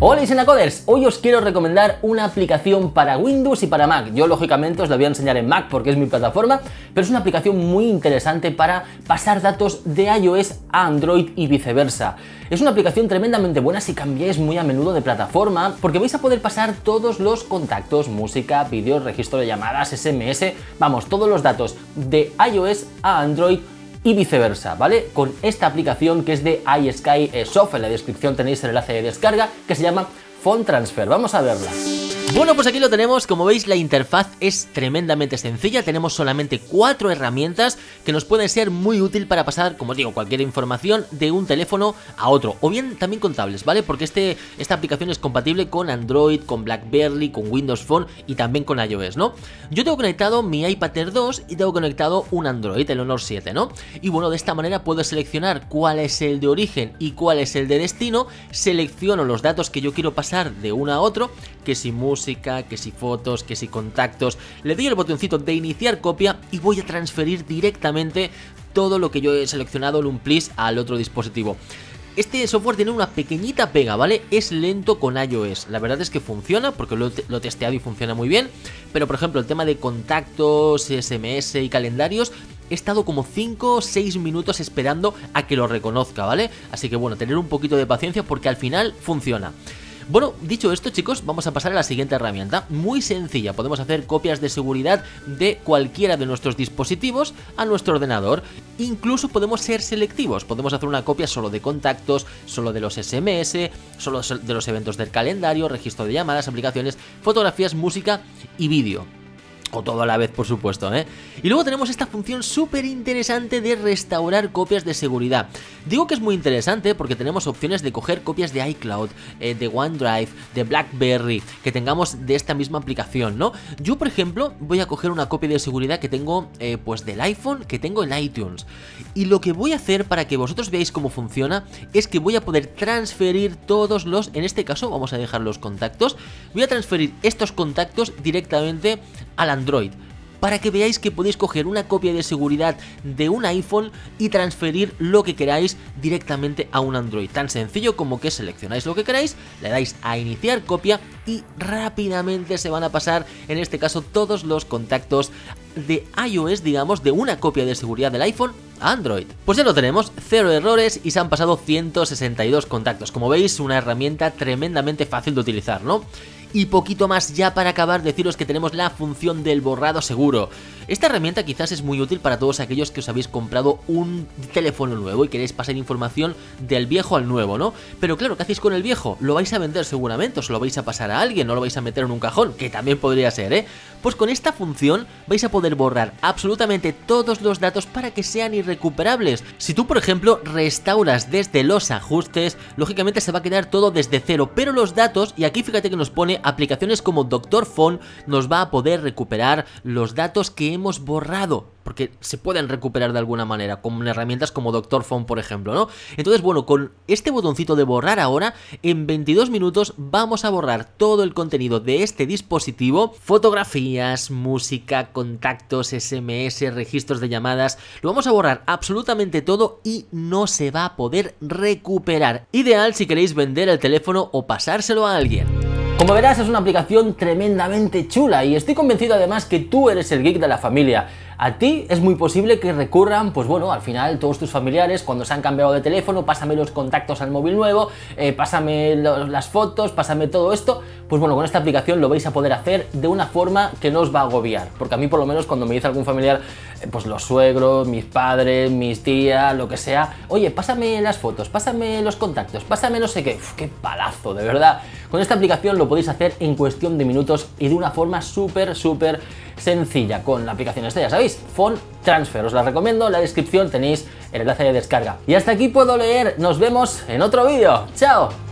Hola Coders, hoy os quiero recomendar una aplicación para Windows y para Mac. Yo lógicamente os la voy a enseñar en Mac porque es mi plataforma, pero es una aplicación muy interesante para pasar datos de iOS a Android y viceversa. Es una aplicación tremendamente buena si cambiáis muy a menudo de plataforma porque vais a poder pasar todos los contactos, música, vídeos, registro de llamadas, SMS, vamos, todos los datos de iOS a Android y viceversa, ¿vale? Con esta aplicación que es de iSky Soft, en la descripción tenéis el enlace de descarga, que se llama Phone Transfer. Vamos a verla. Bueno, pues aquí lo tenemos, como veis la interfaz es tremendamente sencilla, tenemos solamente cuatro herramientas que nos pueden ser muy útil para pasar, como os digo, cualquier información de un teléfono a otro, o bien también con tablets, ¿vale? Porque este, esta aplicación es compatible con Android, con BlackBerry, con Windows Phone y también con iOS, ¿no? Yo tengo conectado mi iPad Air 2 y tengo conectado un Android, el Honor 7, ¿no? Y bueno, de esta manera puedo seleccionar cuál es el de origen y cuál es el de destino, selecciono los datos que yo quiero pasar de uno a otro, que si música, que si fotos, que si contactos. Le doy el botoncito de iniciar copia y voy a transferir directamente todo lo que yo he seleccionado en un plis al otro dispositivo. Este software tiene una pequeñita pega, ¿vale? Es lento con iOS. La verdad es que funciona porque lo, he testeado y funciona muy bien. Pero por ejemplo, el tema de contactos, SMS y calendarios he estado como 5 o 6 minutos esperando a que lo reconozca, ¿vale? Así que bueno, tener un poquito de paciencia porque al final funciona. Bueno, dicho esto chicos, vamos a pasar a la siguiente herramienta, muy sencilla, podemos hacer copias de seguridad de cualquiera de nuestros dispositivos a nuestro ordenador, incluso podemos ser selectivos, podemos hacer una copia solo de contactos, solo de los SMS, solo de los eventos del calendario, registro de llamadas, aplicaciones, fotografías, música y vídeo. O todo a la vez, por supuesto, ¿eh? Y luego tenemos esta función súper interesante de restaurar copias de seguridad. Digo que es muy interesante porque tenemos opciones de coger copias de iCloud, eh, de OneDrive, de BlackBerry, que tengamos de esta misma aplicación, ¿no? Yo, por ejemplo, voy a coger una copia de seguridad que tengo, eh, pues, del iPhone que tengo en iTunes. Y lo que voy a hacer para que vosotros veáis cómo funciona es que voy a poder transferir todos los, en este caso, vamos a dejar los contactos, voy a transferir estos contactos directamente al Android para que veáis que podéis coger una copia de seguridad de un iPhone y transferir lo que queráis directamente a un Android. Tan sencillo como que seleccionáis lo que queráis, le dais a iniciar copia y rápidamente se van a pasar, en este caso, todos los contactos de iOS, digamos, de una copia de seguridad del iPhone Android. Pues ya lo tenemos, cero errores y se han pasado 162 contactos. Como veis, una herramienta tremendamente fácil de utilizar, ¿no? Y poquito más ya para acabar deciros que tenemos la función del borrado seguro. Esta herramienta quizás es muy útil para todos aquellos que os habéis comprado un teléfono nuevo y queréis pasar información del viejo al nuevo, ¿no? Pero claro, ¿qué hacéis con el viejo? Lo vais a vender seguramente, os lo vais a pasar a alguien, no lo vais a meter en un cajón, que también podría ser, ¿eh? Pues con esta función vais a poder borrar absolutamente todos los datos para que sean irrecuperables. Si tú, por ejemplo, restauras desde los ajustes, lógicamente se va a quedar todo desde cero, pero los datos, y aquí fíjate que nos pone aplicaciones como Doctor Phone, nos va a poder recuperar los datos que hemos borrado, porque se pueden recuperar de alguna manera, con herramientas como Doctor Phone, por ejemplo, ¿no? Entonces, bueno, con este botoncito de borrar ahora, en 22 minutos vamos a borrar todo el contenido de este dispositivo, fotografías, música, contactos, SMS, registros de llamadas, lo vamos a borrar absolutamente todo y no se va a poder recuperar. Ideal si queréis vender el teléfono o pasárselo a alguien. Como verás es una aplicación tremendamente chula y estoy convencido además que tú eres el geek de la familia. A ti es muy posible que recurran, pues bueno, al final todos tus familiares cuando se han cambiado de teléfono, pásame los contactos al móvil nuevo, eh, pásame las fotos, pásame todo esto, pues bueno, con esta aplicación lo vais a poder hacer de una forma que no os va a agobiar, porque a mí por lo menos cuando me dice algún familiar, eh, pues los suegros, mis padres, mis tías, lo que sea, oye, pásame las fotos, pásame los contactos, pásame no sé qué, qué palazo, de verdad. Con esta aplicación lo podéis hacer en cuestión de minutos y de una forma súper, súper sencilla con la aplicación esta, ya sabéis, Phone Transfer. Os la recomiendo, en la descripción tenéis el enlace de descarga. Y hasta aquí puedo leer, nos vemos en otro vídeo. ¡Chao!